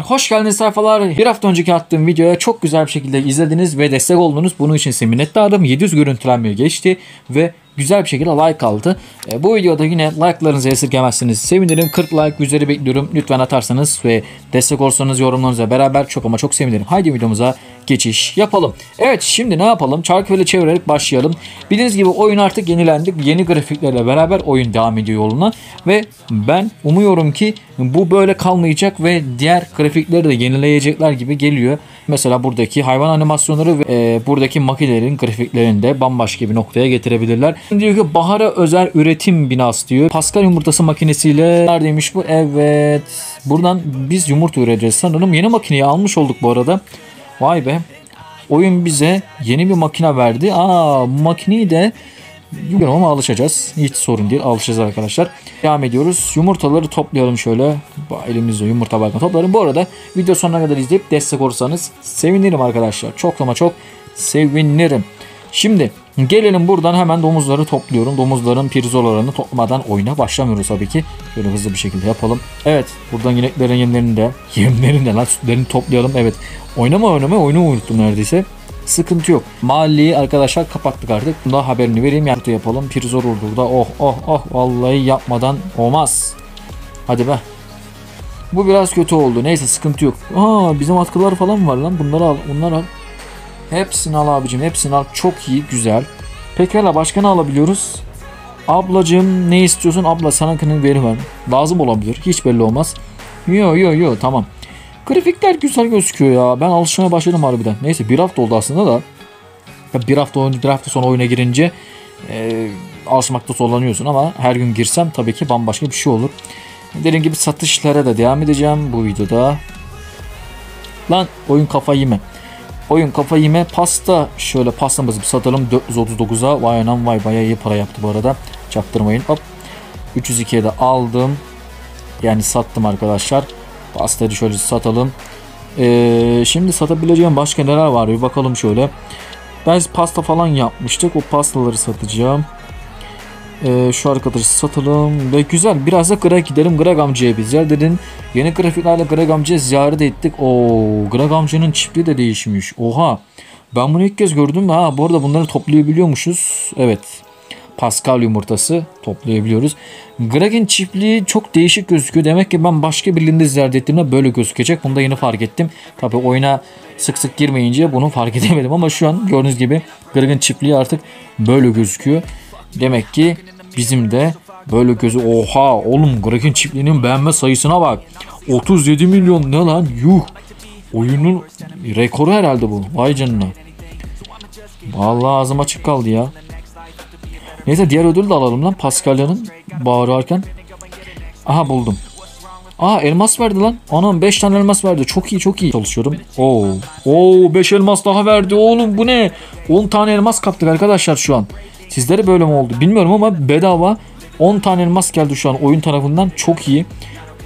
Hoş geldiniz sayfalar. Bir hafta önceki attığım videoya çok güzel bir şekilde izlediniz ve destek oldunuz. Bunun için size minnettarım. 700 görüntülenmeye geçti ve güzel bir şekilde like aldı. E, bu videoda yine like'larınızı esirgemezsiniz. Sevinirim. 40 like üzeri bekliyorum. Lütfen atarsanız ve destek olsanız yorumlarınızla beraber çok ama çok sevinirim. Haydi videomuza geçiş yapalım. Evet şimdi ne yapalım? Çarkıfel'i çevirerek başlayalım. Bildiğiniz gibi oyun artık yenilendik. Yeni grafiklerle beraber oyun devam ediyor yoluna. Ve ben umuyorum ki bu böyle kalmayacak ve diğer grafikleri de yenileyecekler gibi geliyor. Mesela buradaki hayvan animasyonları ve e, buradaki makinelerin grafiklerini de bambaşka bir noktaya getirebilirler. Diyor ki Bahar'a özel üretim binası diyor. Pascal yumurtası makinesiyle neredeymiş bu? Evet. Buradan biz yumurta üreteceğiz. Sanırım yeni makineyi almış olduk bu arada. Vay be. Oyun bize yeni bir makine verdi. Aa makineyi de Bilmiyorum ama alışacağız. Hiç sorun değil. Alışacağız arkadaşlar. Devam ediyoruz. Yumurtaları toplayalım şöyle. Elimizde yumurta bakın toplarım. Bu arada video sonuna kadar izleyip destek olursanız sevinirim arkadaşlar. Çok ama çok sevinirim. Şimdi gelelim buradan hemen domuzları topluyorum. Domuzların pirzolalarını toplamadan oyuna başlamıyoruz tabii ki. Şöyle hızlı bir şekilde yapalım. Evet buradan ineklerin yemlerini de yemlerini de lan sütlerini toplayalım. Evet oynama oynama oyunu unuttum neredeyse. Sıkıntı yok. Mahalleyi arkadaşlar kapattık artık. Bunda haberini vereyim. Yaptı yapalım. Pirzor burada. Oh oh oh. Vallahi yapmadan olmaz. Hadi be. Bu biraz kötü oldu. Neyse sıkıntı yok. Aa bizim atkılar falan var lan. Bunları al. Bunları al. Hepsini al abicim. Hepsini al. Çok iyi. Güzel. Pekala başka ne alabiliyoruz? Ablacım ne istiyorsun? Abla sana kının veri ver. Lazım olabilir. Hiç belli olmaz. Yo yo yo tamam. Grafikler güzel gözüküyor ya. Ben alışmaya başladım harbiden. Neyse bir hafta oldu aslında da. Bir hafta önce bir hafta sonra oyuna girince e, alışmakta zorlanıyorsun ama her gün girsem tabii ki bambaşka bir şey olur. Dediğim gibi satışlara da devam edeceğim bu videoda. Lan oyun kafa yeme. Oyun kafa yeme pasta. Şöyle pastamızı bir satalım. 439'a vay anam vay bayağı iyi para yaptı bu arada. Çaktırmayın. Hop. 302'ye de aldım. Yani sattım arkadaşlar. Pastayı şöyle satalım. Ee, şimdi satabileceğim başka neler var? Bir bakalım şöyle. Ben pasta falan yapmıştık. O pastaları satacağım. Ee, şu arkadaşı satalım. Ve güzel. Biraz da Greg gidelim. Greg amcaya biz ya dedin. Yeni grafiklerle Greg amcaya ziyaret ettik. Oo, Greg amcanın çiftliği de değişmiş. Oha. Ben bunu ilk kez gördüm. Ha bu arada bunları toplayabiliyormuşuz. Evet. Pascal yumurtası toplayabiliyoruz. Greg'in çiftliği çok değişik gözüküyor. Demek ki ben başka birinde ziyaret ettiğimde böyle gözükecek. Bunu da yeni fark ettim. Tabi oyuna sık sık girmeyince bunu fark edemedim ama şu an gördüğünüz gibi Greg'in çiftliği artık böyle gözüküyor. Demek ki bizim de böyle gözü oha oğlum Greg'in çiftliğinin beğenme sayısına bak. 37 milyon ne lan yuh. Oyunun rekoru herhalde bu. Vay canına. Vallahi ağzım açık kaldı ya. Neyse diğer ödülü de alalım lan Paskalya'nın bağırarken. Aha buldum. Aa elmas verdi lan. Anam 5 tane elmas verdi. Çok iyi çok iyi çalışıyorum. Oo. Oo 5 elmas daha verdi oğlum bu ne? 10 tane elmas kaptık arkadaşlar şu an. Sizlere böyle mi oldu bilmiyorum ama bedava 10 tane elmas geldi şu an oyun tarafından. Çok iyi.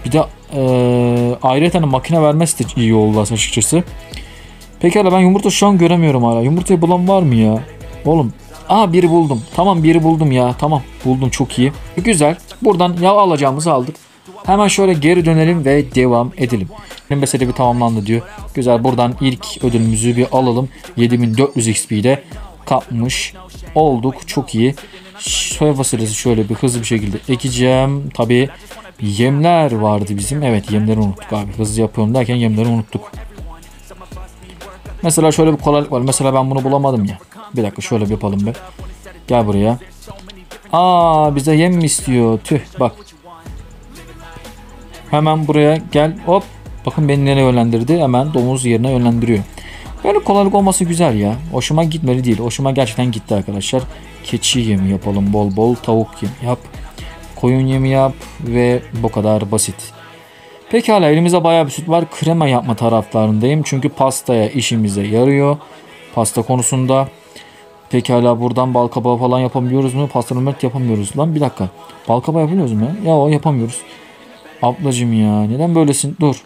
Bir de ee, ayrıca makine vermesi de iyi oldu açıkçası. Pekala ben yumurta şu an göremiyorum hala. Yumurtayı bulan var mı ya? Oğlum Aa biri buldum. Tamam biri buldum ya. Tamam buldum çok iyi. Güzel. Buradan yağ alacağımızı aldık. Hemen şöyle geri dönelim ve devam edelim. Benim bir tamamlandı diyor. Güzel buradan ilk ödülümüzü bir alalım. 7400 XP'de kapmış olduk. Çok iyi. Soya fasulyesi şöyle bir hızlı bir şekilde ekeceğim. Tabi yemler vardı bizim. Evet yemleri unuttuk abi. Hızlı yapıyorum derken yemleri unuttuk. Mesela şöyle bir kolaylık var. Mesela ben bunu bulamadım ya. Bir dakika şöyle bir yapalım be. Gel buraya. Aa bize yem mi istiyor? Tüh bak. Hemen buraya gel. Hop. Bakın beni nereye yönlendirdi. Hemen domuz yerine yönlendiriyor. Böyle kolaylık olması güzel ya. Hoşuma gitmeli değil. Hoşuma gerçekten gitti arkadaşlar. Keçi yemi yapalım bol bol. Tavuk yemi yap. Koyun yemi yap. Ve bu kadar basit. Pekala elimizde bayağı bir süt var. Krema yapma taraflarındayım. Çünkü pastaya işimize yarıyor. Pasta konusunda. Pekala buradan bal kabağı falan yapabiliyoruz mu? Pastanemet yapamıyoruz. Lan bir dakika. Bal kabağı yapamıyoruz mu? Ya o yapamıyoruz. Ablacım ya neden böylesin? Dur.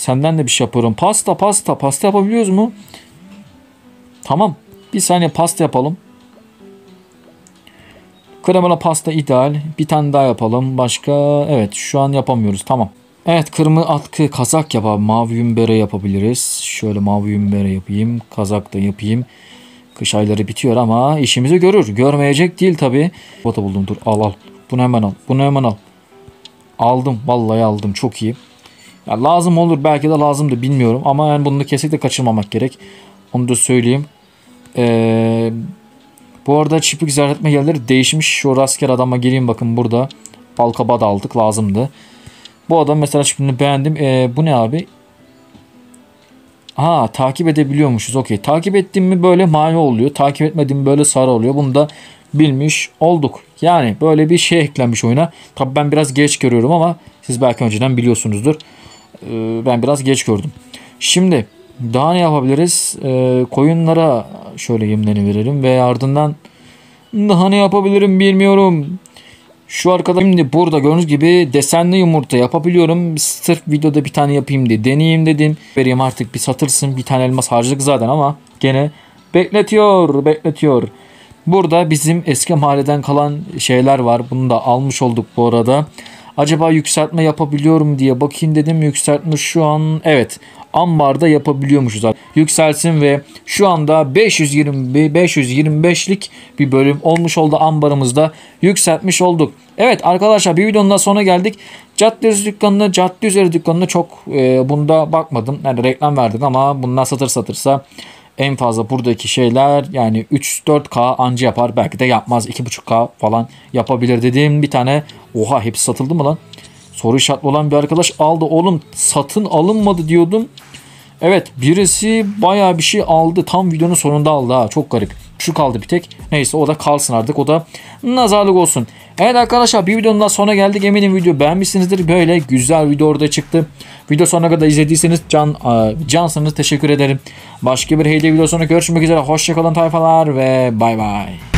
Senden de bir şey yapıyorum. Pasta pasta. Pasta yapabiliyoruz mu? Tamam. Bir saniye pasta yapalım. Kremalı pasta ideal. Bir tane daha yapalım. Başka evet şu an yapamıyoruz. Tamam. Evet kırmızı atkı kazak yapalım. Mavi yümbere yapabiliriz. Şöyle mavi yümbere yapayım. Kazak da yapayım. Kış ayları bitiyor ama işimizi görür. Görmeyecek değil tabi. Bota buldum dur al al. Bunu hemen al. Bunu hemen al. Aldım. Vallahi aldım. Çok iyi. Ya lazım olur. Belki de lazımdı bilmiyorum. Ama yani bunu kesinlikle kaçırmamak gerek. Onu da söyleyeyim. Ee, bu arada çiftlik ziyaret etme yerleri değişmiş. Şu rastgele adama geleyim bakın burada. Balkaba da aldık. Lazımdı. Bu adam mesela şimdi beğendim. Ee, bu ne abi? Ha takip edebiliyormuşuz. Okey. Takip ettim mi böyle mavi oluyor. Takip etmedim böyle sarı oluyor. Bunu da bilmiş olduk. Yani böyle bir şey eklenmiş oyuna. Tabi ben biraz geç görüyorum ama siz belki önceden biliyorsunuzdur. Ee, ben biraz geç gördüm. Şimdi daha ne yapabiliriz? Ee, koyunlara şöyle yemlerini verelim ve ardından daha ne yapabilirim bilmiyorum. Şu arkada şimdi burada gördüğünüz gibi desenli yumurta yapabiliyorum. Sırf videoda bir tane yapayım diye deneyeyim dedim. Vereyim artık bir satırsın. Bir tane elmas harcadık zaten ama gene bekletiyor bekletiyor. Burada bizim eski mahalleden kalan şeyler var. Bunu da almış olduk bu arada. Acaba yükseltme yapabiliyorum diye bakayım dedim. Yükseltme şu an evet ambarda yapabiliyormuşuz. Yükselsin ve şu anda 520 525'lik bir bölüm olmuş oldu ambarımızda. Yükseltmiş olduk. Evet arkadaşlar bir videonun da sonuna geldik. Cadde üzeri dükkanına, cadde üzeri dükkanına çok e, bunda bakmadım. Yani reklam verdik ama bunlar satır satırsa en fazla buradaki şeyler yani 3-4K anca yapar. Belki de yapmaz 2.5K falan yapabilir dediğim bir tane. Oha hepsi satıldı mı lan? Soru işaretli olan bir arkadaş aldı. Oğlum satın alınmadı diyordum. Evet birisi baya bir şey aldı. Tam videonun sonunda aldı ha. Çok garip. Şu kaldı bir tek. Neyse o da kalsın artık. O da nazarlık olsun. Evet arkadaşlar bir videonun daha sonuna geldik. Eminim video beğenmişsinizdir. Böyle güzel video orada çıktı. Video sonuna kadar izlediyseniz can cansınız. Teşekkür ederim. Başka bir hediye video sonra görüşmek üzere. Hoşçakalın tayfalar ve bay bay.